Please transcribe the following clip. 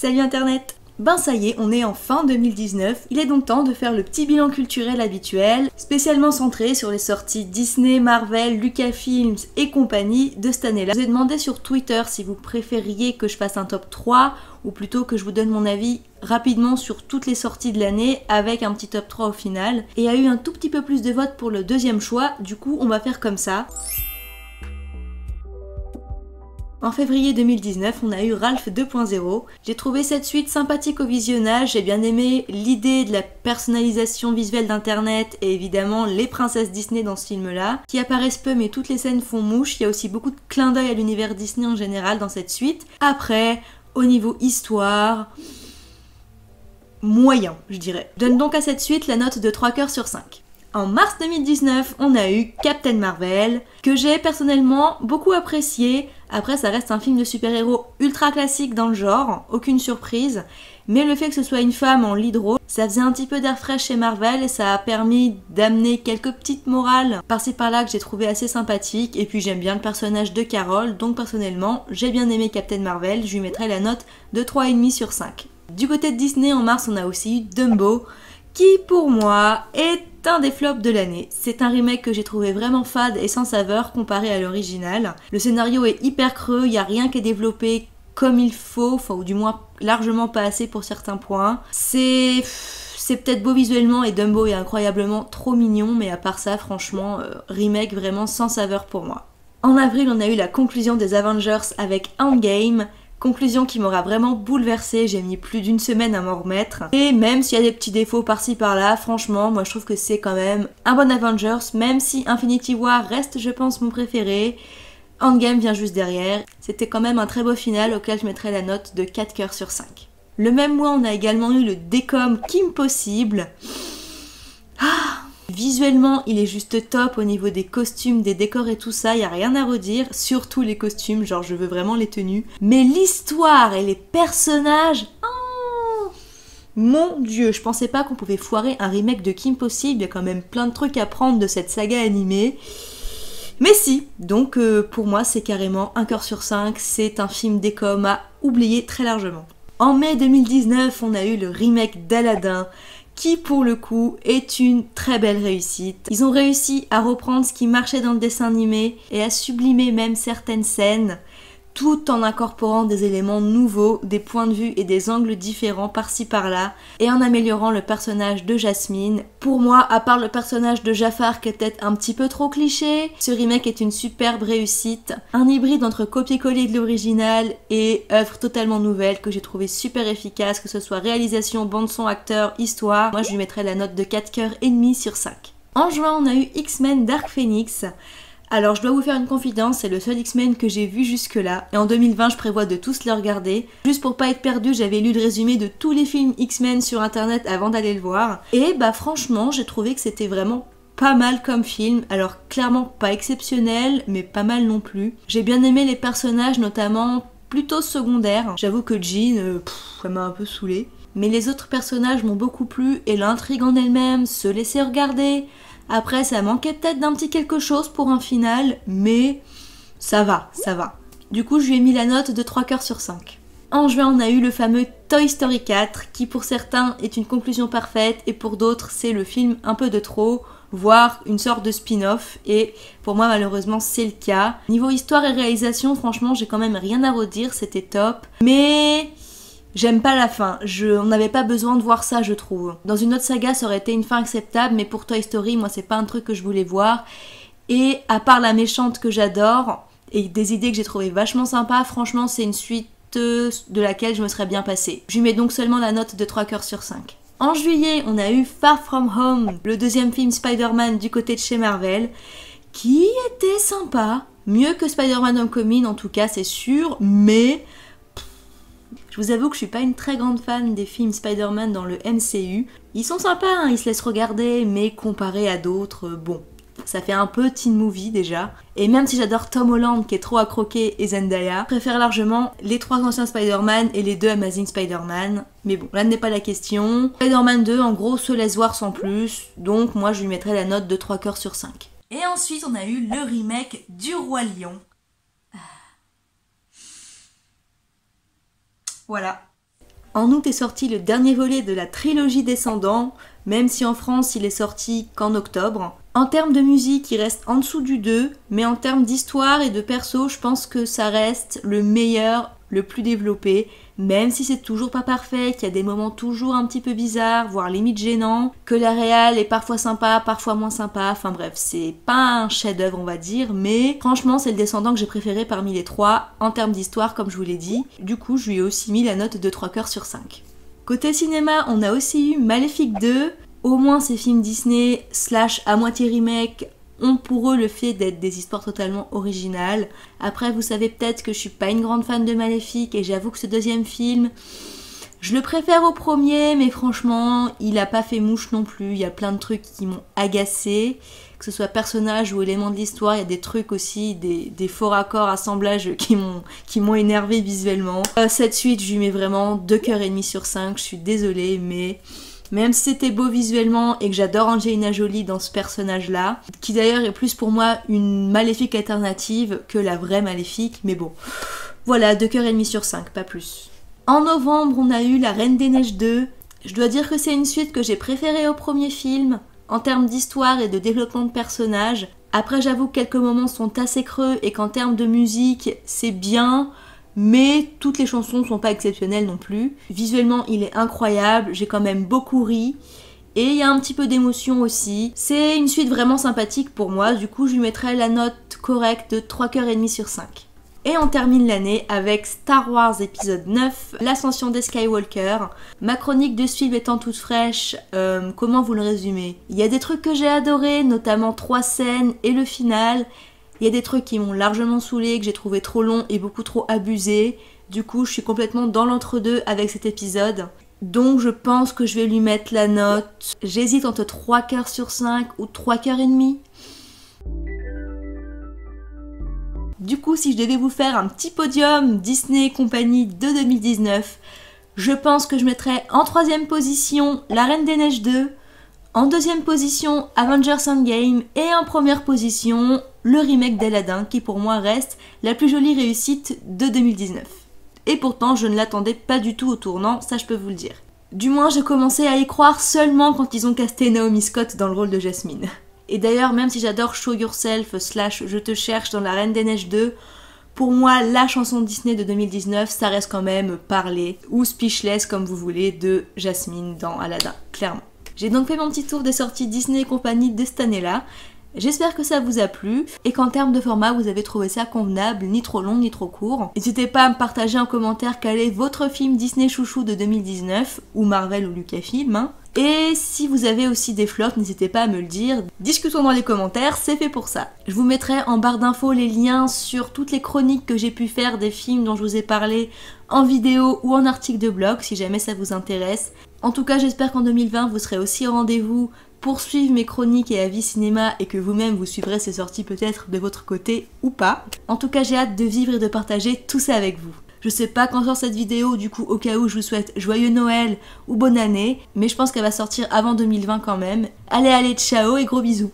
Salut Internet ben ça y est, on est en fin 2019, il est donc temps de faire le petit bilan culturel habituel, spécialement centré sur les sorties Disney, Marvel, Lucasfilms et compagnie de cette année-là. Je vous ai demandé sur Twitter si vous préfériez que je fasse un top 3 ou plutôt que je vous donne mon avis rapidement sur toutes les sorties de l'année avec un petit top 3 au final. Et il y a eu un tout petit peu plus de votes pour le deuxième choix, du coup on va faire comme ça. En février 2019, on a eu Ralph 2.0. J'ai trouvé cette suite sympathique au visionnage, j'ai bien aimé l'idée de la personnalisation visuelle d'internet et évidemment les princesses Disney dans ce film-là, qui apparaissent peu mais toutes les scènes font mouche, il y a aussi beaucoup de clins d'œil à l'univers Disney en général dans cette suite. Après, au niveau histoire, moyen, je dirais. Je donne donc à cette suite la note de 3 cœurs sur 5. En mars 2019, on a eu Captain Marvel, que j'ai personnellement beaucoup apprécié. Après, ça reste un film de super-héros ultra classique dans le genre, aucune surprise. Mais le fait que ce soit une femme en lead ça faisait un petit peu d'air frais chez Marvel et ça a permis d'amener quelques petites morales par-ci par-là que j'ai trouvé assez sympathiques. Et puis j'aime bien le personnage de Carol, donc personnellement, j'ai bien aimé Captain Marvel, je lui mettrai la note de 3,5 sur 5. Du côté de Disney, en mars, on a aussi eu Dumbo, qui pour moi est un des flops de l'année. C'est un remake que j'ai trouvé vraiment fade et sans saveur comparé à l'original. Le scénario est hyper creux, il n'y a rien qui est développé comme il faut, enfin, ou du moins largement pas assez pour certains points. C'est c'est peut-être beau visuellement et Dumbo est incroyablement trop mignon, mais à part ça, franchement, euh, remake vraiment sans saveur pour moi. En avril, on a eu la conclusion des Avengers avec Endgame, Conclusion qui m'aura vraiment bouleversée, j'ai mis plus d'une semaine à m'en remettre. Et même s'il y a des petits défauts par-ci par-là, franchement, moi je trouve que c'est quand même un bon Avengers, même si Infinity War reste, je pense, mon préféré. Endgame vient juste derrière. C'était quand même un très beau final auquel je mettrais la note de 4 cœurs sur 5. Le même mois, on a également eu le décom Kim Possible. Visuellement, il est juste top au niveau des costumes, des décors et tout ça, il a rien à redire, surtout les costumes, genre je veux vraiment les tenues. Mais l'histoire et les personnages, oh mon dieu, je pensais pas qu'on pouvait foirer un remake de Kim Possible, il y a quand même plein de trucs à prendre de cette saga animée. Mais si, donc euh, pour moi c'est carrément un cœur sur 5, c'est un film décom à oublier très largement. En mai 2019, on a eu le remake d'Aladdin qui pour le coup est une très belle réussite. Ils ont réussi à reprendre ce qui marchait dans le dessin animé et à sublimer même certaines scènes tout en incorporant des éléments nouveaux, des points de vue et des angles différents par-ci par-là, et en améliorant le personnage de Jasmine. Pour moi, à part le personnage de Jafar qui peut-être un petit peu trop cliché, ce remake est une superbe réussite, un hybride entre copier-coller de l'original et œuvre totalement nouvelle que j'ai trouvé super efficace, que ce soit réalisation, bande-son, acteur, histoire. Moi, je lui mettrais la note de 4 cœurs et demi sur 5. En juin, on a eu X-Men Dark Phoenix. Alors je dois vous faire une confidence, c'est le seul X-Men que j'ai vu jusque-là. Et en 2020, je prévois de tous les regarder. Juste pour pas être perdu, j'avais lu le résumé de tous les films X-Men sur internet avant d'aller le voir. Et bah franchement, j'ai trouvé que c'était vraiment pas mal comme film. Alors clairement pas exceptionnel, mais pas mal non plus. J'ai bien aimé les personnages, notamment plutôt secondaires. J'avoue que Jean, euh, elle m'a un peu saoulée. Mais les autres personnages m'ont beaucoup plu et l'intrigue en elle-même, se laisser regarder, après, ça manquait peut-être d'un petit quelque chose pour un final, mais ça va, ça va. Du coup, je lui ai mis la note de 3 cœurs sur 5. En juin, on a eu le fameux Toy Story 4, qui pour certains est une conclusion parfaite, et pour d'autres, c'est le film un peu de trop, voire une sorte de spin-off, et pour moi, malheureusement, c'est le cas. Niveau histoire et réalisation, franchement, j'ai quand même rien à redire, c'était top. Mais J'aime pas la fin. Je, on n'avait pas besoin de voir ça, je trouve. Dans une autre saga, ça aurait été une fin acceptable, mais pour Toy Story, moi, c'est pas un truc que je voulais voir. Et à part la méchante que j'adore et des idées que j'ai trouvées vachement sympas, franchement, c'est une suite de laquelle je me serais bien passée. Je lui mets donc seulement la note de 3 cœurs sur 5. En juillet, on a eu Far From Home, le deuxième film Spider-Man du côté de chez Marvel, qui était sympa. Mieux que Spider-Man Homecoming en tout cas, c'est sûr, mais je vous avoue que je suis pas une très grande fan des films Spider-Man dans le MCU. Ils sont sympas, hein, ils se laissent regarder, mais comparé à d'autres, euh, bon, ça fait un peu teen movie déjà. Et même si j'adore Tom Holland qui est trop à et Zendaya, je préfère largement les trois anciens Spider-Man et les deux Amazing Spider-Man. Mais bon, là n'est pas la question. Spider-Man 2 en gros se laisse voir sans plus, donc moi je lui mettrai la note de 3 cœurs sur 5. Et ensuite on a eu le remake du Roi Lion. Voilà. En août est sorti le dernier volet de la trilogie Descendants, même si en France il est sorti qu'en octobre. En termes de musique, il reste en dessous du 2, mais en termes d'histoire et de perso, je pense que ça reste le meilleur, le plus développé, même si c'est toujours pas parfait, qu'il y a des moments toujours un petit peu bizarres, voire limite gênants, que la réal est parfois sympa, parfois moins sympa, enfin bref, c'est pas un chef-d'œuvre on va dire, mais franchement c'est le descendant que j'ai préféré parmi les trois, en termes d'histoire comme je vous l'ai dit, du coup je lui ai aussi mis la note de 3 cœurs sur 5. Côté cinéma, on a aussi eu Maléfique 2, au moins ces films Disney slash à moitié remake ont pour eux le fait d'être des histoires totalement originales. Après, vous savez peut-être que je suis pas une grande fan de Maléfique et j'avoue que ce deuxième film, je le préfère au premier, mais franchement, il a pas fait mouche non plus. Il y a plein de trucs qui m'ont agacé, que ce soit personnage ou élément de l'histoire. Il y a des trucs aussi, des, faux raccords, assemblages qui m'ont qui m'ont énervé visuellement. Euh, cette suite, je lui mets vraiment 2 cœurs et demi sur 5. Je suis désolée, mais même si c'était beau visuellement et que j'adore Angelina Jolie dans ce personnage-là, qui d'ailleurs est plus pour moi une maléfique alternative que la vraie maléfique, mais bon. Voilà, 2 cœurs et demi sur 5, pas plus. En novembre, on a eu La Reine des Neiges 2. Je dois dire que c'est une suite que j'ai préférée au premier film, en termes d'histoire et de développement de personnages. Après, j'avoue que quelques moments sont assez creux et qu'en termes de musique, c'est bien mais toutes les chansons sont pas exceptionnelles non plus. Visuellement, il est incroyable, j'ai quand même beaucoup ri. Et il y a un petit peu d'émotion aussi. C'est une suite vraiment sympathique pour moi, du coup je lui mettrai la note correcte de 3 cœurs et demi sur 5. Et on termine l'année avec Star Wars épisode 9, l'ascension des Skywalker. Ma chronique de film étant toute fraîche, euh, comment vous le résumez? Il y a des trucs que j'ai adorés, notamment trois scènes et le final. Il y a des trucs qui m'ont largement saoulé, que j'ai trouvé trop long et beaucoup trop abusé. Du coup, je suis complètement dans l'entre-deux avec cet épisode. Donc je pense que je vais lui mettre la note. J'hésite entre 3 quarts sur 5 ou 3 quarts et demi. Du coup, si je devais vous faire un petit podium Disney et compagnie de 2019, je pense que je mettrais en troisième position La Reine des Neiges 2, en deuxième position Avengers Endgame et en première position le remake d'Aladdin qui pour moi reste la plus jolie réussite de 2019. Et pourtant je ne l'attendais pas du tout au tournant, ça je peux vous le dire. Du moins j'ai commencé à y croire seulement quand ils ont casté Naomi Scott dans le rôle de Jasmine. Et d'ailleurs même si j'adore Show Yourself slash Je te cherche dans La Reine des Neiges 2, pour moi, la chanson Disney de 2019, ça reste quand même Parler ou Speechless, comme vous voulez, de Jasmine dans Aladdin, clairement. J'ai donc fait mon petit tour des sorties Disney et compagnie de cette année-là. J'espère que ça vous a plu et qu'en termes de format vous avez trouvé ça convenable, ni trop long ni trop court. N'hésitez pas à me partager en commentaire quel est votre film Disney chouchou de 2019 ou Marvel ou Lucasfilm. Hein. Et si vous avez aussi des flops, n'hésitez pas à me le dire. Discutons dans les commentaires, c'est fait pour ça. Je vous mettrai en barre d'infos les liens sur toutes les chroniques que j'ai pu faire des films dont je vous ai parlé en vidéo ou en article de blog si jamais ça vous intéresse. En tout cas, j'espère qu'en 2020 vous serez aussi au rendez-vous poursuivre mes chroniques et avis cinéma et que vous-même vous suivrez ces sorties peut-être de votre côté ou pas. En tout cas, j'ai hâte de vivre et de partager tout ça avec vous. Je sais pas quand sort cette vidéo, du coup, au cas où je vous souhaite joyeux Noël ou bonne année, mais je pense qu'elle va sortir avant 2020 quand même. Allez, allez, ciao et gros bisous